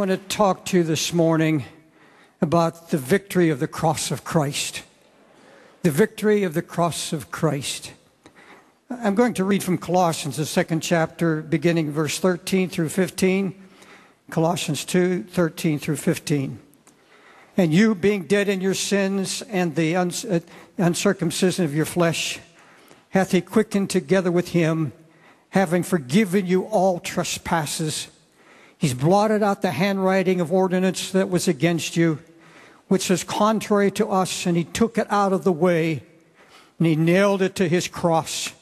want to talk to you this morning about the victory of the cross of Christ. The victory of the cross of Christ. I'm going to read from Colossians, the second chapter, beginning verse 13 through 15. Colossians 2 13 through 15. And you, being dead in your sins and the uh, uncircumcision of your flesh, hath he quickened together with him, having forgiven you all trespasses He's blotted out the handwriting of ordinance that was against you, which is contrary to us, and he took it out of the way, and he nailed it to his cross.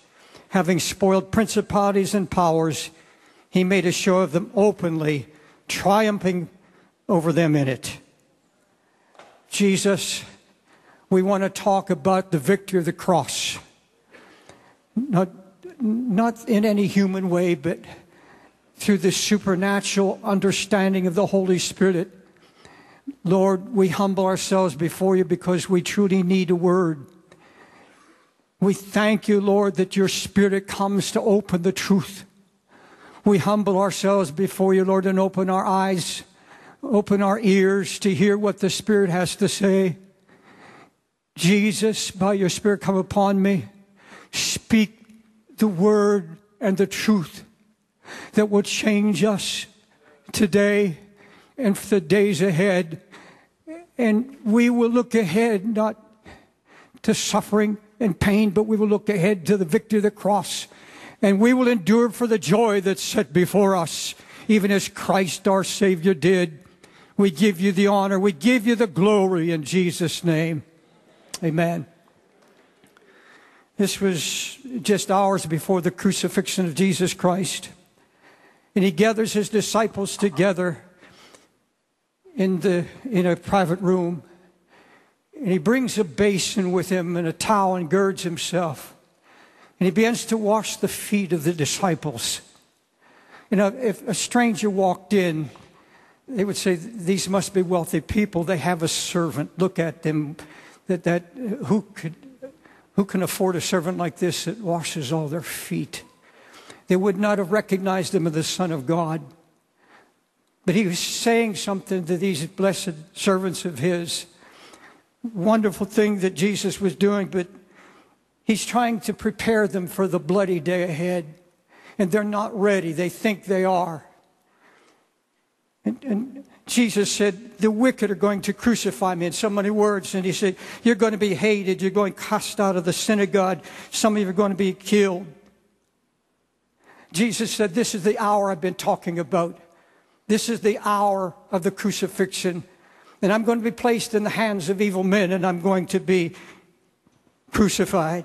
Having spoiled principalities and powers, he made a show of them openly, triumphing over them in it. Jesus, we want to talk about the victory of the cross. Not, not in any human way, but through the supernatural understanding of the Holy Spirit. Lord, we humble ourselves before you because we truly need a word. We thank you, Lord, that your Spirit comes to open the truth. We humble ourselves before you, Lord, and open our eyes, open our ears to hear what the Spirit has to say. Jesus, by your Spirit, come upon me. Speak the word and the truth that will change us today and for the days ahead. And we will look ahead not to suffering and pain, but we will look ahead to the victory of the cross. And we will endure for the joy that's set before us, even as Christ our Savior did. We give you the honor. We give you the glory in Jesus' name. Amen. This was just hours before the crucifixion of Jesus Christ. And he gathers his disciples together in, the, in a private room. And he brings a basin with him and a towel and girds himself. And he begins to wash the feet of the disciples. You know, if a stranger walked in, they would say, These must be wealthy people. They have a servant. Look at them. That, that, who, could, who can afford a servant like this that washes all their feet? They would not have recognized him as the Son of God. But he was saying something to these blessed servants of his. Wonderful thing that Jesus was doing, but he's trying to prepare them for the bloody day ahead. And they're not ready. They think they are. And, and Jesus said, The wicked are going to crucify me in so many words. And he said, You're going to be hated. You're going cast out of the synagogue. Some of you are going to be killed. Jesus said, This is the hour I've been talking about. This is the hour of the crucifixion. And I'm going to be placed in the hands of evil men and I'm going to be crucified.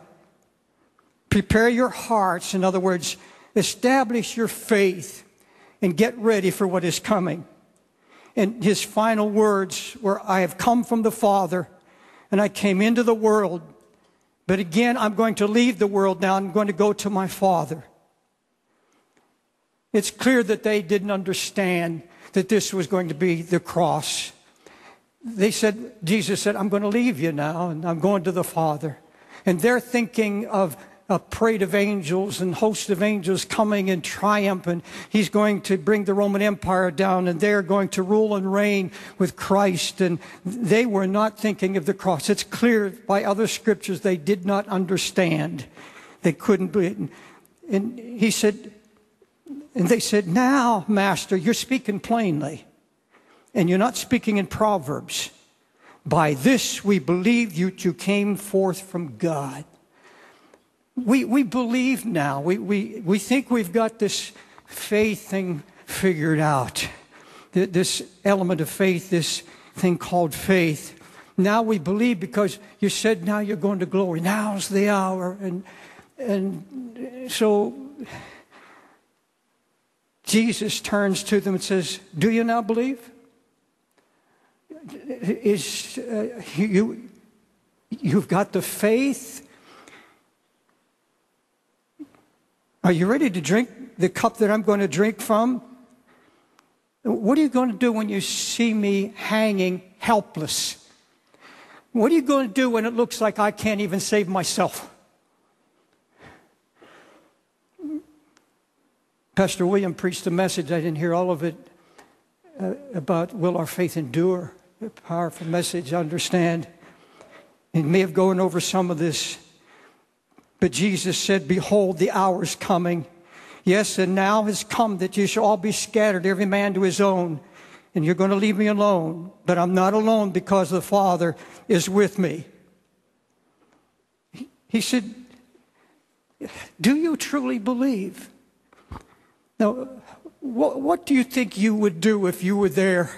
Prepare your hearts. In other words, establish your faith and get ready for what is coming. And his final words were, I have come from the Father and I came into the world. But again, I'm going to leave the world now. I'm going to go to my Father. It's clear that they didn't understand that this was going to be the cross. They said, Jesus said, I'm going to leave you now and I'm going to the Father. And they're thinking of a parade of angels and host of angels coming in triumph and he's going to bring the Roman Empire down and they're going to rule and reign with Christ. And they were not thinking of the cross. It's clear by other scriptures they did not understand. They couldn't be. And he said, and they said, Now, Master, you're speaking plainly, and you're not speaking in Proverbs. By this we believe you, you came forth from God. We, we believe now. We, we, we think we've got this faith thing figured out. This element of faith, this thing called faith. Now we believe because you said now you're going to glory. Now's the hour. And, and so Jesus turns to them and says, Do you now believe? Is, uh, you, you've got the faith. Are you ready to drink the cup that I'm going to drink from? What are you going to do when you see me hanging helpless? What are you going to do when it looks like I can't even save myself? Pastor William preached a message, I didn't hear all of it, uh, about will our faith endure? A powerful message, I understand. It may have gone over some of this, but Jesus said, Behold, the hour is coming. Yes, and now has come that you shall all be scattered, every man to his own, and you're going to leave me alone. But I'm not alone because the Father is with me. He said, Do you truly believe? Now, what, what do you think you would do if you were there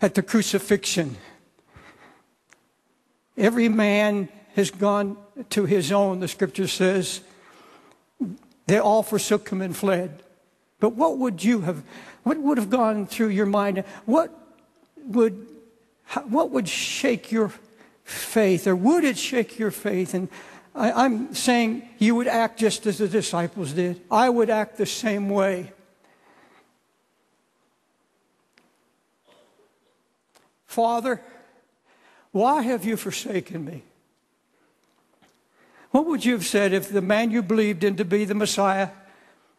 at the crucifixion? Every man has gone to his own, the scripture says. They all forsook him and fled. But what would you have, what would have gone through your mind? What would, what would shake your faith, or would it shake your faith? And I, am saying you would act just as the disciples did. I would act the same way. Father, why have you forsaken me? What would you have said if the man you believed in to be the Messiah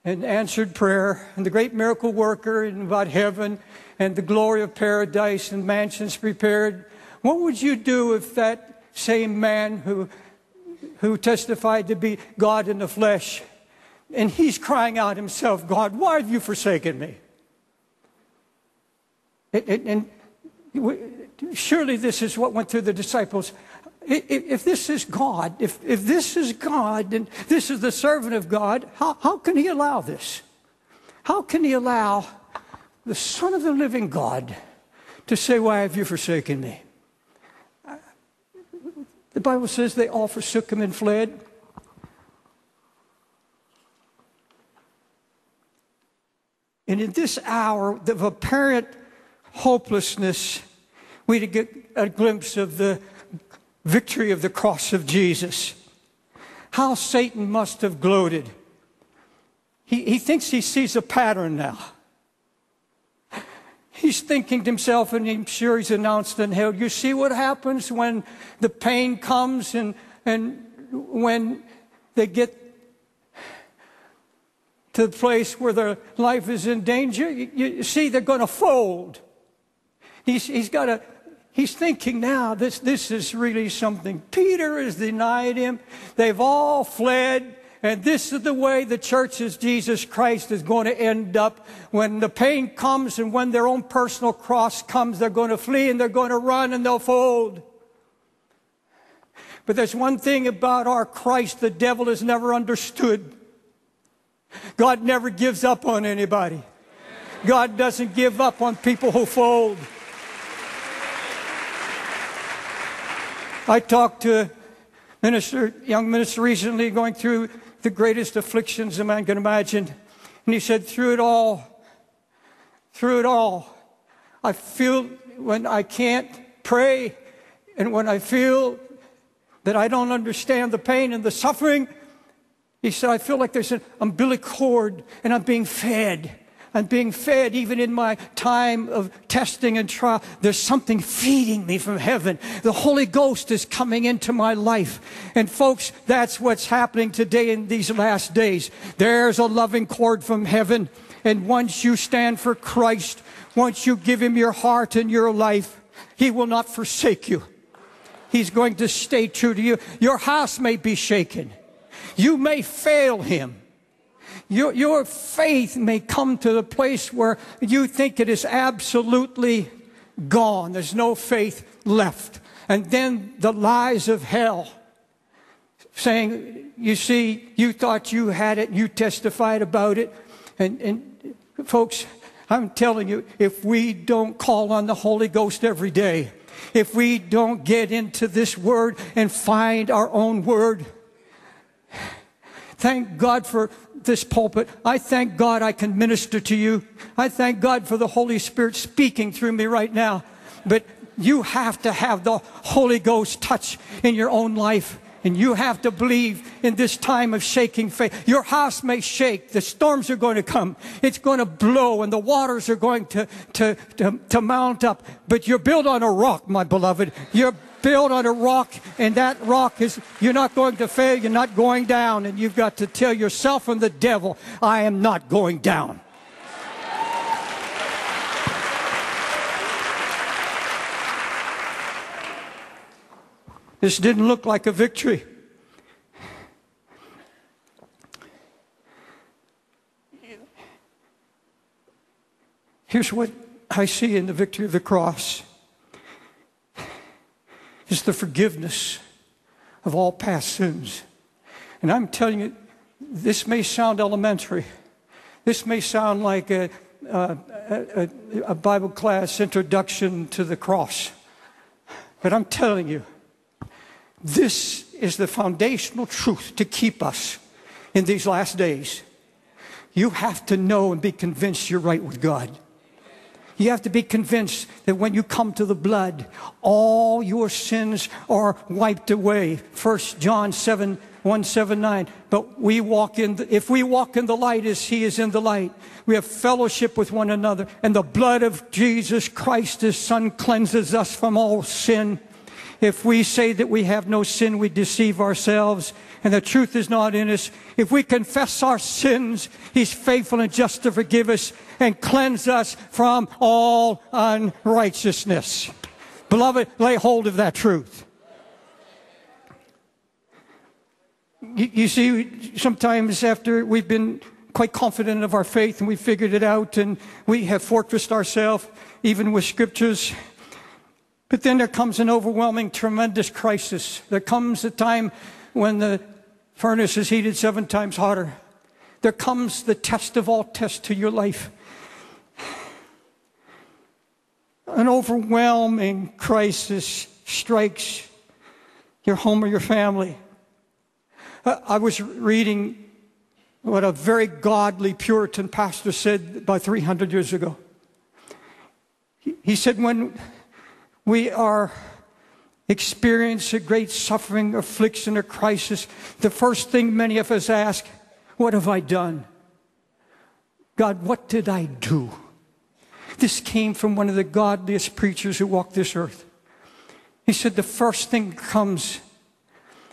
and answered prayer and the great miracle worker and about heaven and the glory of paradise and mansions prepared? What would you do if that same man who, who testified to be God in the flesh and he's crying out himself, God, why have you forsaken me? And, surely this is what went through the disciples. If this is God, if, if this is God, and this is the servant of God, how, how can he allow this? How can he allow the Son of the living God to say, Why have you forsaken me? The Bible says they all forsook him and fled. And in this hour of apparent hopelessness, we get a glimpse of the victory of the cross of Jesus. How Satan must have gloated. He, he thinks he sees a pattern now. He's thinking to himself, and I'm sure he's announced in hell, you see what happens when the pain comes and, and when they get to the place where their life is in danger, you, you see they're going to fold. He's, he's got a, he's thinking now this, this is really something. Peter has denied him. They've all fled. And this is the way the church of Jesus Christ is going to end up. When the pain comes and when their own personal cross comes, they're going to flee and they're going to run and they'll fold. But there's one thing about our Christ the devil has never understood. God never gives up on anybody. God doesn't give up on people who fold. I talked to a minister, young minister recently going through the greatest afflictions a man can imagine. And he said, through it all, through it all, I feel when I can't pray and when I feel that I don't understand the pain and the suffering, he said, I feel like there's an umbilical cord and I'm being fed. I'm being fed even in my time of testing and trial. There's something feeding me from heaven. The Holy Ghost is coming into my life. And folks, that's what's happening today in these last days. There's a loving cord from heaven. And once you stand for Christ, once you give him your heart and your life, he will not forsake you. He's going to stay true to you. Your house may be shaken. You may fail him. Your, your faith may come to the place where you think it is absolutely gone. There's no faith left. And then the lies of hell saying, you see, you thought you had it, you testified about it. And, and folks, I'm telling you, if we don't call on the Holy Ghost every day, if we don't get into this word and find our own word, thank God for this pulpit. I thank God I can minister to you. I thank God for the Holy Spirit speaking through me right now. But you have to have the Holy Ghost touch in your own life. And you have to believe in this time of shaking faith. Your house may shake. The storms are going to come. It's going to blow and the waters are going to, to, to, to mount up. But you're built on a rock, my beloved. You're Build on a rock, and that rock is, you're not going to fail, you're not going down, and you've got to tell yourself and the devil, I am not going down. This didn't look like a victory. Here's what I see in the victory of the cross is the forgiveness of all past sins. And I'm telling you, this may sound elementary. This may sound like a, a, a, a Bible class introduction to the cross. But I'm telling you, this is the foundational truth to keep us in these last days. You have to know and be convinced you're right with God. You have to be convinced that when you come to the blood, all your sins are wiped away. First John 7, 179. But we walk in, the, if we walk in the light as he is in the light, we have fellowship with one another. And the blood of Jesus Christ, his son, cleanses us from all sin. If we say that we have no sin, we deceive ourselves and the truth is not in us. If we confess our sins, He's faithful and just to forgive us and cleanse us from all unrighteousness. Beloved, lay hold of that truth. You, see, sometimes after we've been quite confident of our faith and we figured it out and we have fortressed ourselves, even with scriptures, but then there comes an overwhelming, tremendous crisis. There comes a time when the furnace is heated seven times hotter. There comes the test of all tests to your life. An overwhelming crisis strikes your home or your family. Uh, I was reading what a very godly Puritan pastor said about 300 years ago. He said, When we are experience a great suffering, affliction, or crisis, the first thing many of us ask, What have I done? God, what did I do? This came from one of the godliest preachers who walked this earth. He said, The first thing comes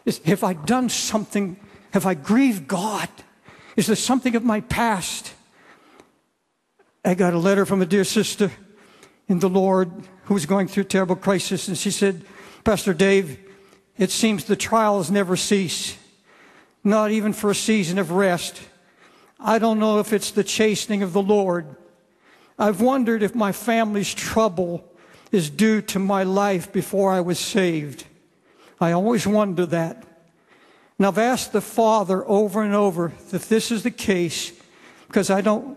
is, Have I done something? Have I grieved God? Is there something of my past? I got a letter from a dear sister in the Lord who was going through a terrible crisis, and she said, Pastor Dave, it seems the trials never cease, not even for a season of rest. I don't know if it's the chastening of the Lord. I've wondered if my family's trouble is due to my life before I was saved. I always wonder that. And I've asked the Father over and over if this is the case, because I don't,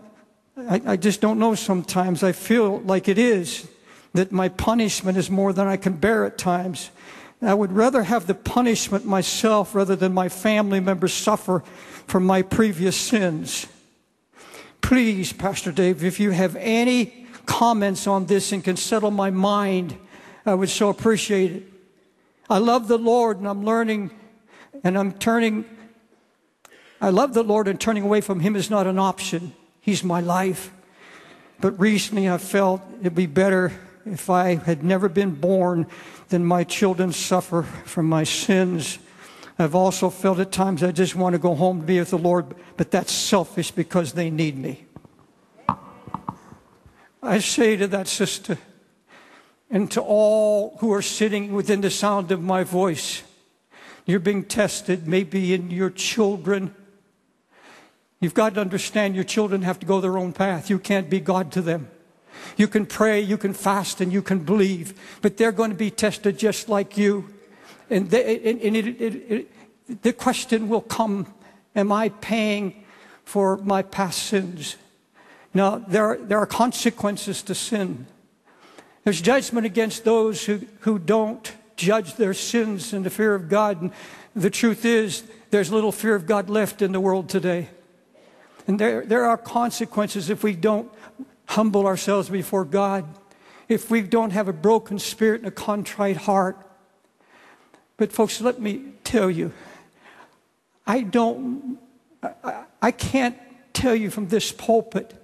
I, I just don't know sometimes. I feel like it is that my punishment is more than I can bear at times. I would rather have the punishment myself rather than my family members suffer from my previous sins. Please, Pastor Dave, if you have any comments on this and can settle my mind, I would so appreciate it. I love the Lord and I'm learning and I'm turning. I love the Lord and turning away from Him is not an option. He's my life. But recently I felt it'd be better if I had never been born, then my children suffer from my sins. I've also felt at times I just want to go home to be with the Lord, but that's selfish because they need me. I say to that sister and to all who are sitting within the sound of my voice, you're being tested, maybe in your children. You've got to understand your children have to go their own path. You can't be God to them. You can pray, you can fast, and you can believe, but they're going to be tested just like you. And, they, and, it, it, it, the question will come Am I paying for my past sins? Now, there are, there are consequences to sin. There's judgment against those who, who don't judge their sins in the fear of God. And the truth is, there's little fear of God left in the world today. And there, there are consequences if we don't humble ourselves before God, if we don't have a broken spirit and a contrite heart. But, folks, let me tell you, I don't, I, I can't tell you from this pulpit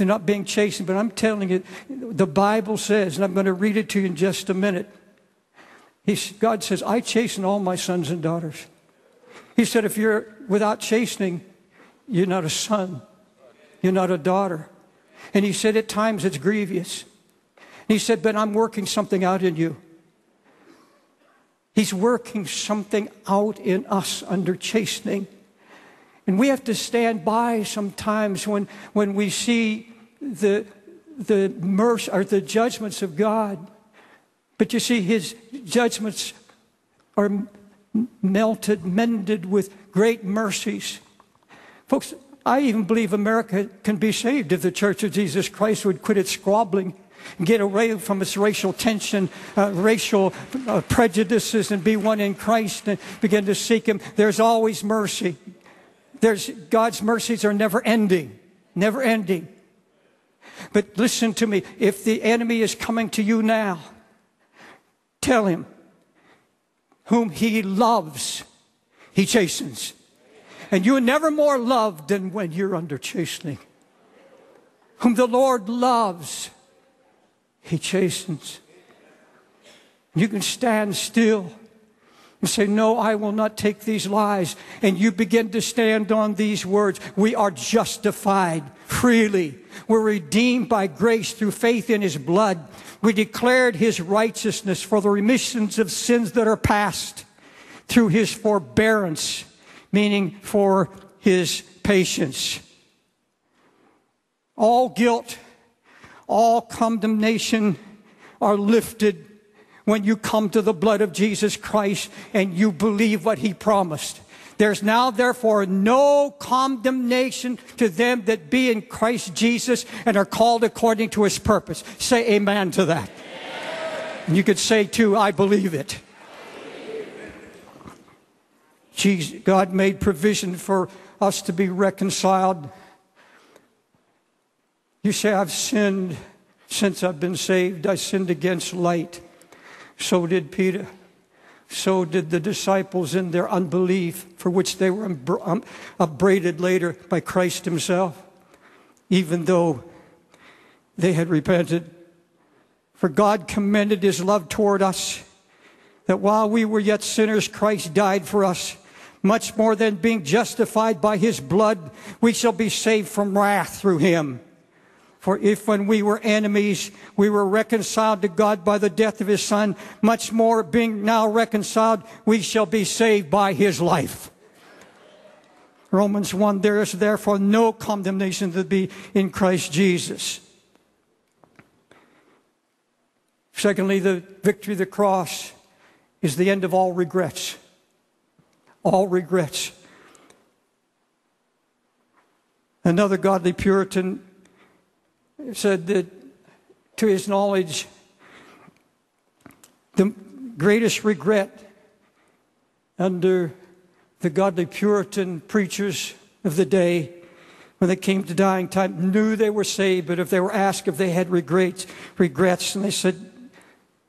they're not being chastened, but I'm telling you, the Bible says, and I'm going to read it to you in just a minute. He, God says, I chasten all my sons and daughters. He said, if you're without chastening, you're not a son, you're not a daughter. And he said, At times it's grievous. And he said, But I'm working something out in you. He's working something out in us under chastening. And we have to stand by sometimes when, when we see the, the mercy or the judgments of God. But you see, his judgments are melted, mended with great mercies. Folks, I even believe America can be saved if the Church of Jesus Christ would quit its squabbling and get away from its racial tension, uh, racial uh, prejudices, and be one in Christ and begin to seek Him. There's always mercy. There's, God's mercies are never ending, never ending. But listen to me if the enemy is coming to you now, tell him, whom he loves, he chastens. And you are never more loved than when you're under chastening. Whom the Lord loves, he chastens. You can stand still and say, No, I will not take these lies. And you begin to stand on these words. We are justified freely. We're redeemed by grace through faith in his blood. We declared his righteousness for the remissions of sins that are past through his forbearance, meaning for his patience. All guilt, all condemnation are lifted when you come to the blood of Jesus Christ and you believe what he promised. There's now therefore no condemnation to them that be in Christ Jesus and are called according to his purpose. Say amen to that. Amen. And you could say too, I believe it. Jesus, God made provision for us to be reconciled. You say, I've sinned since I've been saved. I sinned against light. So did Peter. So did the disciples in their unbelief, for which they were um, upbraided later by Christ Himself, even though they had repented. For God commended His love toward us, that while we were yet sinners, Christ died for us. Much more than being justified by His blood, we shall be saved from wrath through Him. For if when we were enemies, we were reconciled to God by the death of his son, much more being now reconciled, we shall be saved by his life. Romans 1, there is therefore no condemnation to be in Christ Jesus. Secondly, the victory of the cross is the end of all regrets. All regrets. Another godly Puritan said that to his knowledge, the greatest regret under the godly Puritan preachers of the day when they came to dying time knew they were saved, but if they were asked if they had regrets, regrets, and they said,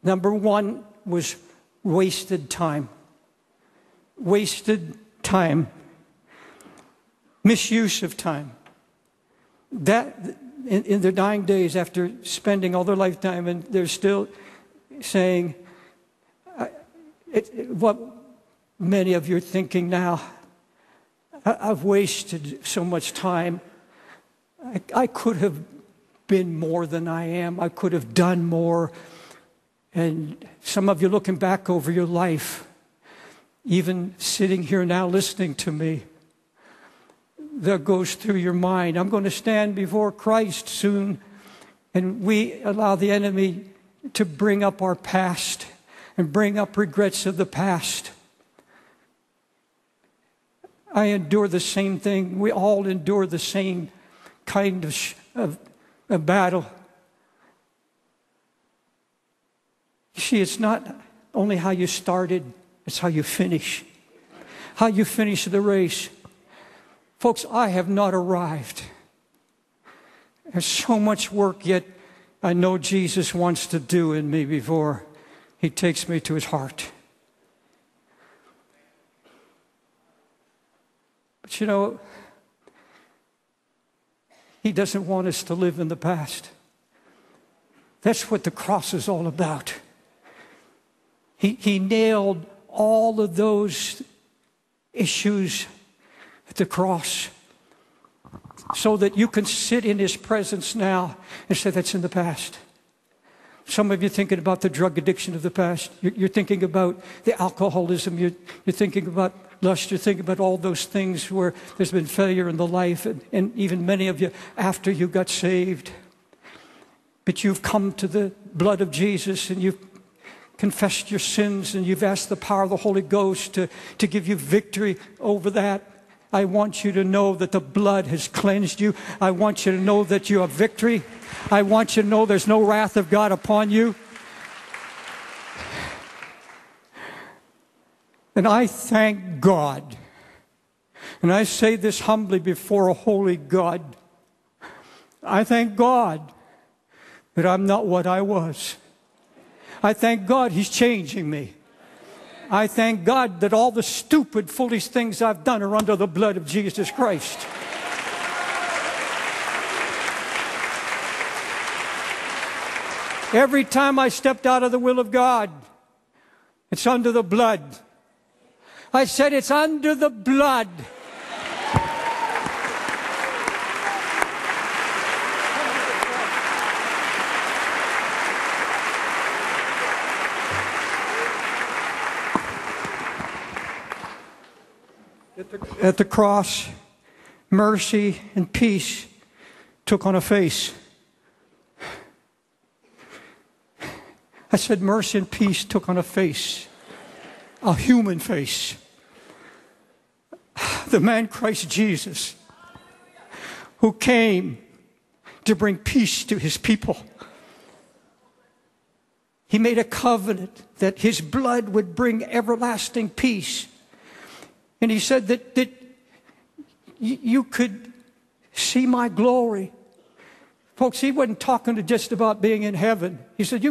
number one was wasted time. Wasted time. Misuse of time. That in, in their dying days after spending all their lifetime, and they're still saying, it, it, what many of you are thinking now, I, have wasted so much time. I, I could have been more than I am, I could have done more. And some of you looking back over your life, even sitting here now listening to me, that goes through your mind. I'm going to stand before Christ soon. And we allow the enemy to bring up our past and bring up regrets of the past. I endure the same thing. We all endure the same kind of, of, of battle. You see, it's not only how you started, it's how you finish. How you finish the race. Folks, I have not arrived. There's so much work yet I know Jesus wants to do in me before he takes me to his heart. But you know, he doesn't want us to live in the past. That's what the cross is all about. He, he nailed all of those issues at the cross so that you can sit in his presence now and say, That's in the past. Some of you thinking about the drug addiction of the past. You're, thinking about the alcoholism. You're, you're, thinking about lust. You're thinking about all those things where there's been failure in the life, and even many of you after you got saved. But you've come to the blood of Jesus and you've confessed your sins and you've asked the power of the Holy Ghost to, to give you victory over that. I want you to know that the blood has cleansed you. I want you to know that you have victory. I want you to know there's no wrath of God upon you. And I thank God. And I say this humbly before a holy God. I thank God that I'm not what I was. I thank God He's changing me. I thank God that all the stupid, foolish things I've done are under the blood of Jesus Christ. Every time I stepped out of the will of God, it's under the blood. I said it's under the blood. At the cross, mercy and peace took on a face. I said, mercy and peace took on a face, a human face. The man Christ Jesus, who came to bring peace to his people. He made a covenant that his blood would bring everlasting peace. And he said that, that you could see my glory. Folks, he wasn't talking to just about being in heaven. He said,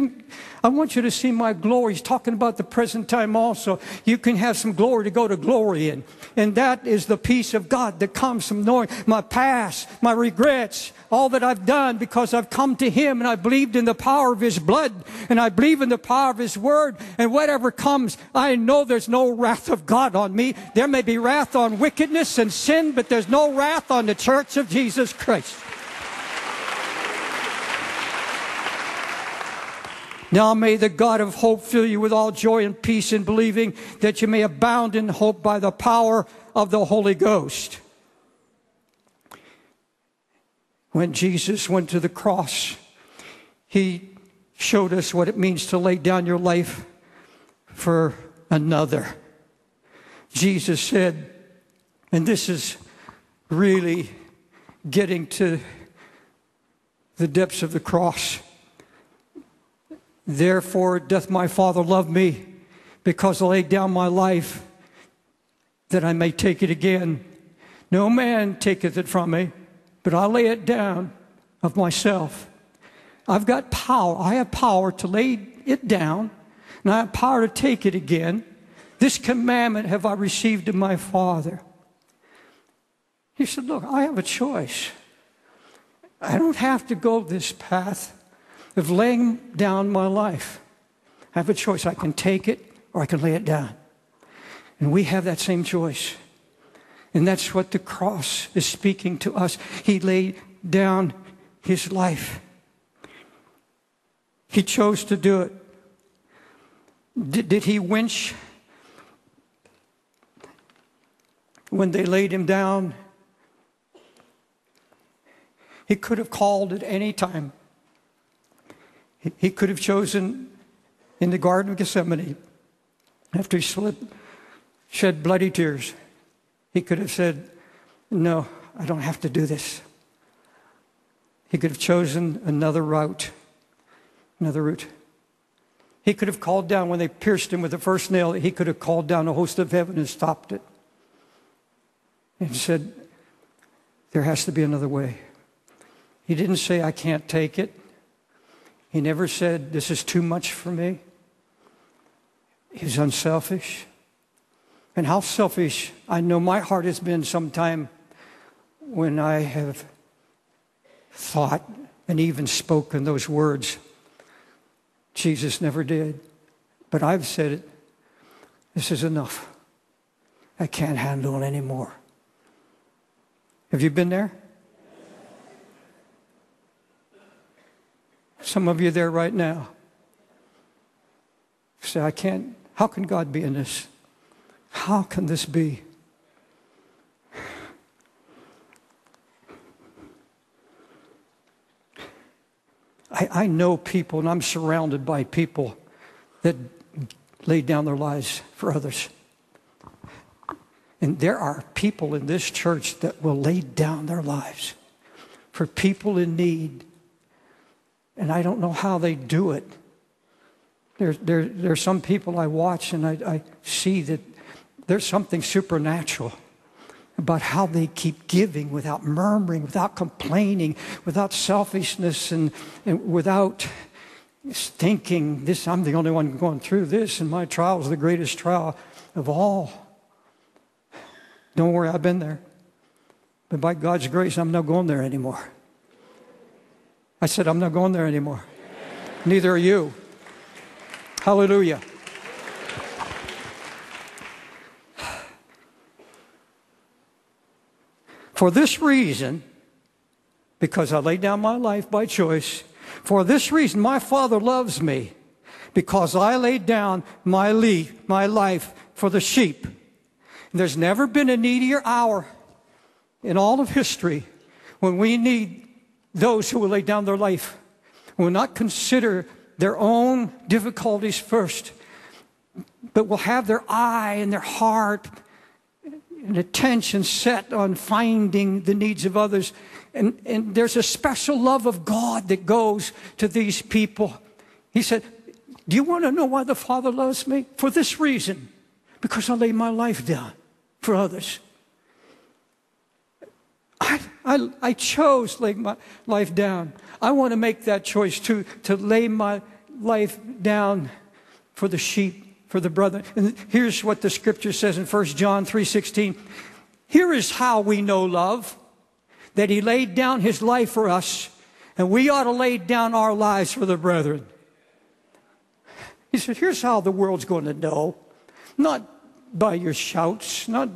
I want you to see my glory. He's talking about the present time also. You can have some glory to go to glory in. And that is the peace of God that comes from knowing my past, my regrets, all that I've done because I've come to Him and I believed in the power of His blood and I believe in the power of His word. And whatever comes, I know there's no wrath of God on me. There may be wrath on wickedness and sin, but there's no wrath on the church of Jesus Christ. Now may the God of hope fill you with all joy and peace in believing that you may abound in hope by the power of the Holy Ghost. When Jesus went to the cross, he showed us what it means to lay down your life for another. Jesus said, and this is really getting to the depths of the cross. Therefore doth my Father love me, because I laid down my life that I may take it again. No man taketh it from me, but I lay it down of myself. I've got power. I have power to lay it down, and I have power to take it again. This commandment have I received of my Father. He said, Look, I have a choice. I don't have to go this path of laying down my life. I have a choice. I can take it or I can lay it down. And we have that same choice. And that's what the cross is speaking to us. He laid down his life. He chose to do it. Did, did he winch when they laid him down? He could have called at any time. He could have chosen in the Garden of Gethsemane, after he slipped, shed bloody tears, he could have said, No, I don't have to do this. He could have chosen another route, another route. He could have called down, when they pierced him with the first nail, he could have called down a host of heaven and stopped it and said, There has to be another way. He didn't say, I can't take it. He never said, This is too much for me. He's unselfish. And how selfish I know my heart has been sometime when I have thought and even spoken those words. Jesus never did. But I've said it. This is enough. I can't handle it anymore. Have you been there? Some of you there right now. say, I can't, how can God be in this? How can this be? I, I know people, and I'm surrounded by people that lay down their lives for others. And there are people in this church that will lay down their lives for people in need. And I don't know how they do it. There, there, there are some people I watch and I, I see that there's something supernatural about how they keep giving without murmuring, without complaining, without selfishness, and, and without thinking this I'm the only one going through this, and my trial is the greatest trial of all. Don't worry, I've been there. But by God's grace, I'm not going there anymore. I said, I'm not going there anymore. Neither are you. Hallelujah. For this reason, because I laid down my life by choice, for this reason my Father loves me, because I laid down my, leaf, my life for the sheep. And there's never been a needier hour in all of history when we need those who will lay down their life, will not consider their own difficulties first, but will have their eye and their heart and attention set on finding the needs of others. And, and there's a special love of God that goes to these people. He said, Do you want to know why the Father loves me? For this reason, because I lay my life down for others. I, I, I chose to lay my life down. I want to make that choice too, to lay my life down for the sheep for the brother. And here's what the scripture says in 1 John 3:16. Here is how we know love, that he laid down his life for us, and we ought to lay down our lives for the brethren. He said, here's how the world's going to know. Not by your shouts, not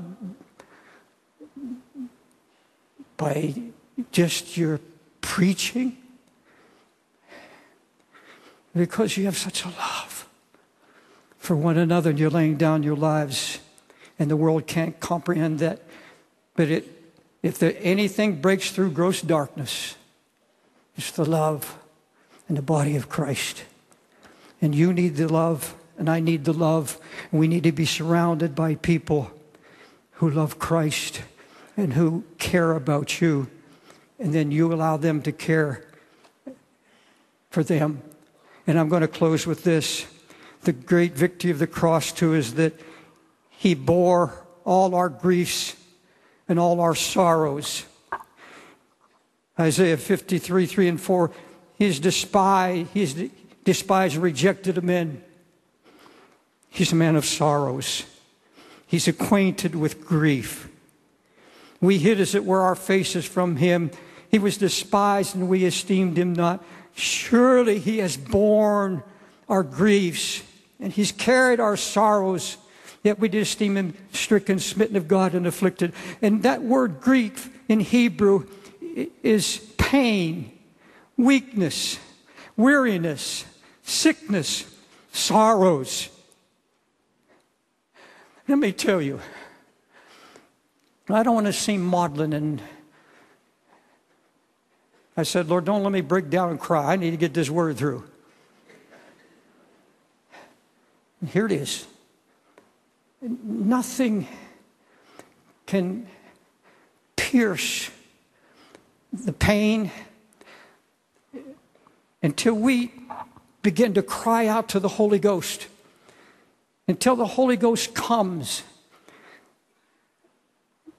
by just your preaching, because you have such a love for one another and you're laying down your lives, and the world can't comprehend that. But it, if there, anything breaks through gross darkness, it's the love and the body of Christ. And you need the love, and I need the love. We need to be surrounded by people who love Christ and who care about you. And then you allow them to care for them. And I'm going to close with this the great victory of the cross, too, is that He bore all our griefs and all our sorrows. Isaiah 53, 3 and 4. He's despised, he's despised and rejected of men. He's a man of sorrows. He's acquainted with grief. We hid, as it were, our faces from him. He was despised and we esteemed him not. Surely he has borne our griefs and he's carried our sorrows, yet we did esteem him stricken, smitten of God, and afflicted. And that word grief in Hebrew is pain, weakness, weariness, sickness, sorrows. Let me tell you, I don't want to seem maudlin and I said, Lord, don't let me break down and cry. I need to get this word through. And here it is. Nothing can pierce the pain until we begin to cry out to the Holy Ghost, until the Holy Ghost comes.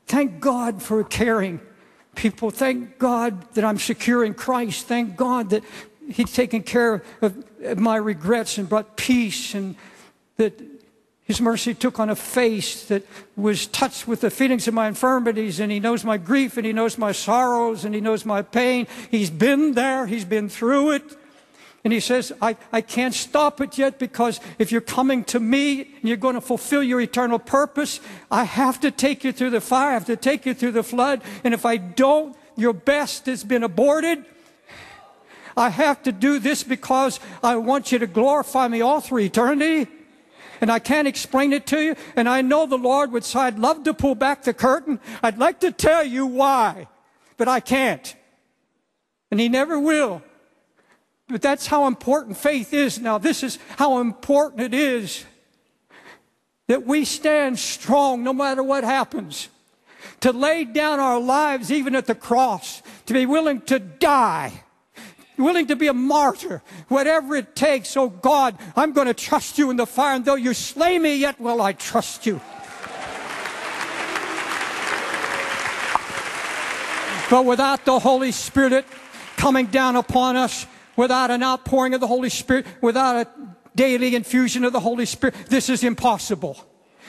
Thank God for caring people. Thank God that I'm secure in Christ. Thank God that He's taken care of my regrets and brought peace and that his mercy took on a face that was touched with the feelings of my infirmities, and he knows my grief, and he knows my sorrows, and he knows my pain. He's been there, he's been through it. And he says, I, I can't stop it yet because if you're coming to me and you're going to fulfill your eternal purpose, I have to take you through the fire, I have to take you through the flood. And if I don't, your best has been aborted. I have to do this because I want you to glorify me all through eternity. And I can't explain it to you. And I know the Lord would say, I'd love to pull back the curtain. I'd like to tell you why, but I can't. And He never will. But that's how important faith is now. This is how important it is that we stand strong no matter what happens. To lay down our lives even at the cross. To be willing to die willing to be a martyr, whatever it takes. Oh God, I'm going to trust you in the fire, and though you slay me, yet will I trust you. But without the Holy Spirit coming down upon us, without an outpouring of the Holy Spirit, without a daily infusion of the Holy Spirit, this is impossible.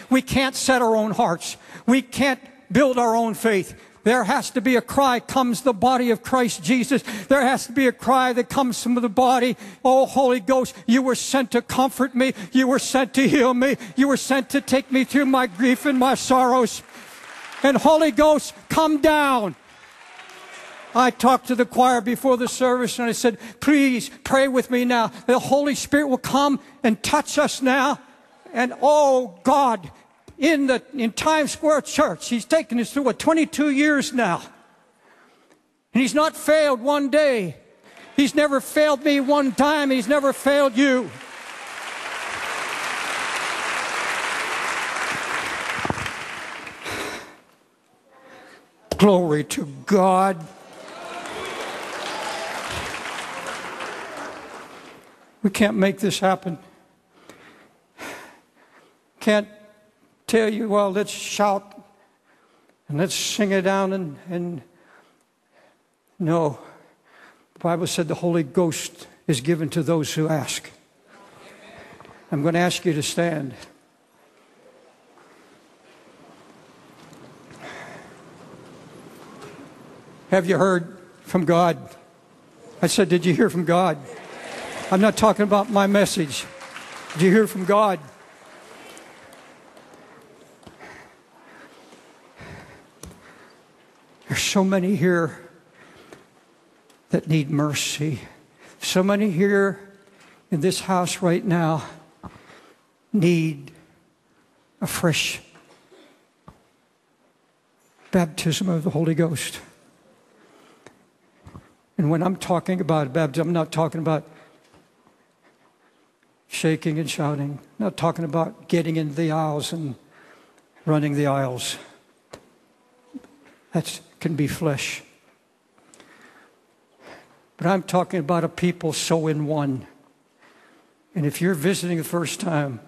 We can't set our own hearts. We can't build our own faith. There has to be a cry comes the body of Christ Jesus. There has to be a cry that comes from the body. Oh, Holy Ghost, you were sent to comfort me. You were sent to heal me. You were sent to take me through my grief and my sorrows. And Holy Ghost, come down. I talked to the choir before the service and I said, please pray with me now. The Holy Spirit will come and touch us now. And oh God, in the in Times Square Church, He's taken us through what 22 years now. And He's not failed one day. He's never failed me one time. He's never failed you. Glory to God. We can't make this happen. Can't tell you, well, let's shout and let's sing it down and, and no. The Bible said the Holy Ghost is given to those who ask. I'm going to ask you to stand. Have you heard from God? I said, Did you hear from God? I'm not talking about my message. Did you hear from God? There's so many here that need mercy. So many here in this house right now need a fresh baptism of the Holy Ghost. And when I'm talking about baptism, I'm not talking about shaking and shouting. Not talking about getting in the aisles and running the aisles. That can be flesh. But I'm talking about a people so in one. And if you're visiting the first time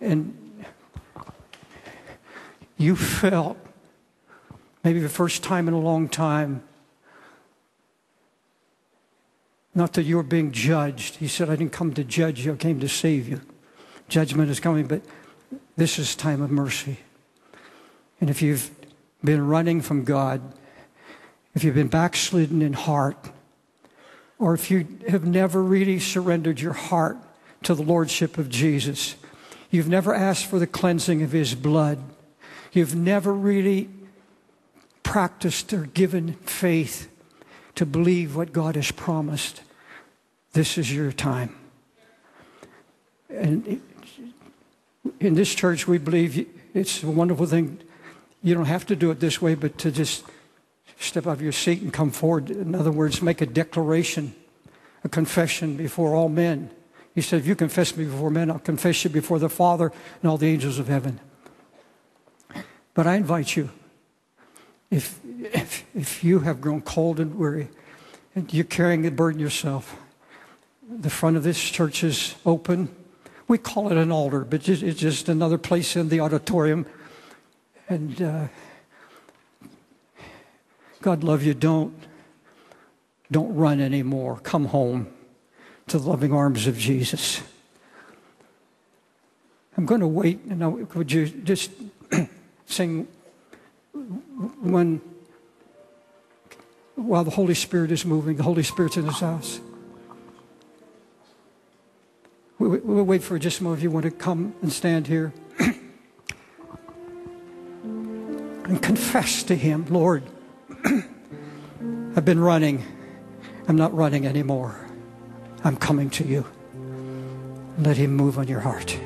and you felt maybe the first time in a long time Not that you're being judged. He said, I didn't come to judge you, I came to save you. Judgment is coming, but this is time of mercy. And if you've been running from God, if you've been backslidden in heart, or if you have never really surrendered your heart to the Lordship of Jesus, you've never asked for the cleansing of His blood, you've never really practiced or given faith to believe what God has promised, this is your time. And in this church, we believe it's a wonderful thing. You don't have to do it this way, but to just step out of your seat and come forward. In other words, make a declaration, a confession before all men. He said, If you confess me before men, I'll confess you before the Father and all the angels of heaven. But I invite you, if if, if you have grown cold and weary and you're carrying the burden yourself, the front of this church is open. We call it an altar, but it's just another place in the auditorium. And uh, God love you. Don't don't run anymore. Come home to the loving arms of Jesus. I'm going to wait. And I, would you just sing one? while the Holy Spirit is moving. The Holy Spirit's in this house. We'll, we'll wait for just a moment if you want to come and stand here and confess to Him, Lord, I've been running. I'm not running anymore. I'm coming to you. Let him move on your heart.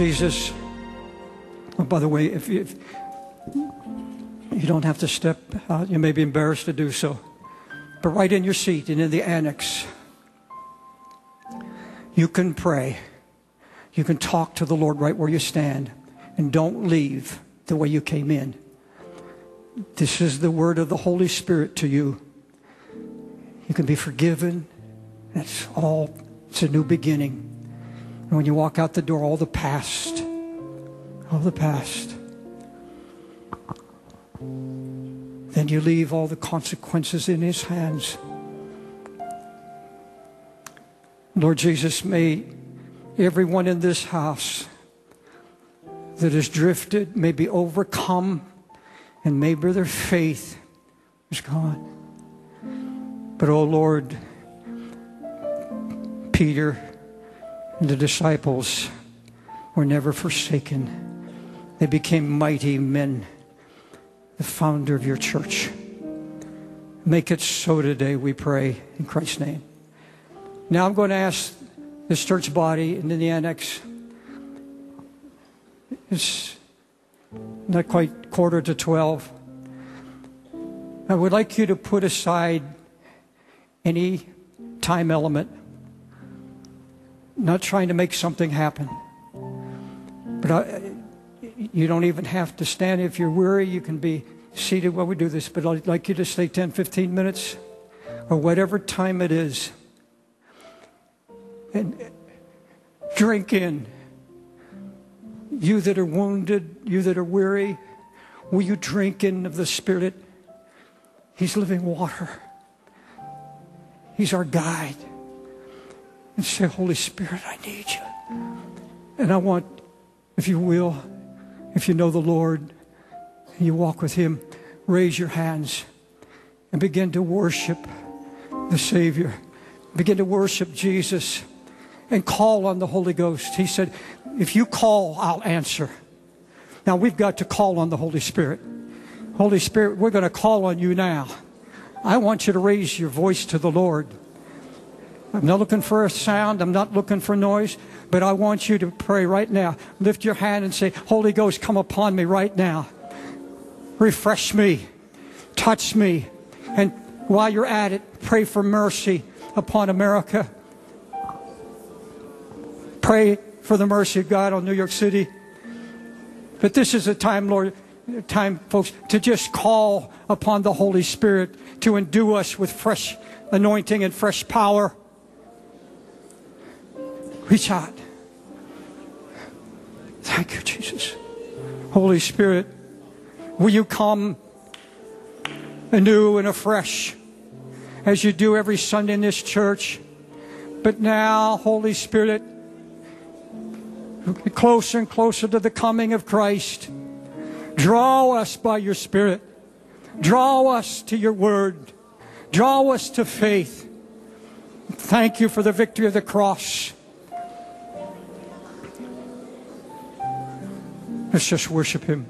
Jesus, oh, by the way, if you, if you don't have to step out, you may be embarrassed to do so. But right in your seat and in the annex, you can pray. You can talk to the Lord right where you stand. And don't leave the way you came in. This is the word of the Holy Spirit to you. You can be forgiven. That's all, it's a new beginning. And when you walk out the door, all the past, all the past, then you leave all the consequences in His hands. Lord Jesus, may everyone in this house that has drifted may be overcome and maybe their faith is gone. But, oh Lord, Peter the disciples were never forsaken. They became mighty men, the founder of your church. Make it so today, we pray, in Christ's name. Now I'm going to ask this church body and in the annex. It's not quite quarter to 12. I would like you to put aside any time element, not trying to make something happen. But I, you don't even have to stand. If you're weary, you can be seated while we do this. But I'd like you to stay 10, 15 minutes or whatever time it is. And drink in. You that are wounded, you that are weary, will you drink in of the Spirit? He's living water. He's our guide. And say, Holy Spirit, I need you. And I want, if you will, if you know the Lord and you walk with Him, raise your hands and begin to worship the Savior. Begin to worship Jesus and call on the Holy Ghost. He said, If you call, I'll answer. Now we've got to call on the Holy Spirit. Holy Spirit, we're going to call on you now. I want you to raise your voice to the Lord. I'm not looking for a sound, I'm not looking for noise, but I want you to pray right now. Lift your hand and say, Holy Ghost, come upon me right now. Refresh me, touch me, and while you're at it, pray for mercy upon America. Pray for the mercy of God on New York City. But this is a time, Lord, time, folks, to just call upon the Holy Spirit to endue us with fresh anointing and fresh power. Reach out. Thank you, Jesus. Holy Spirit, will you come anew and afresh as you do every Sunday in this church? But now, Holy Spirit, closer and closer to the coming of Christ. Draw us by your Spirit. Draw us to your word. Draw us to faith. Thank you for the victory of the cross. Let's just worship him.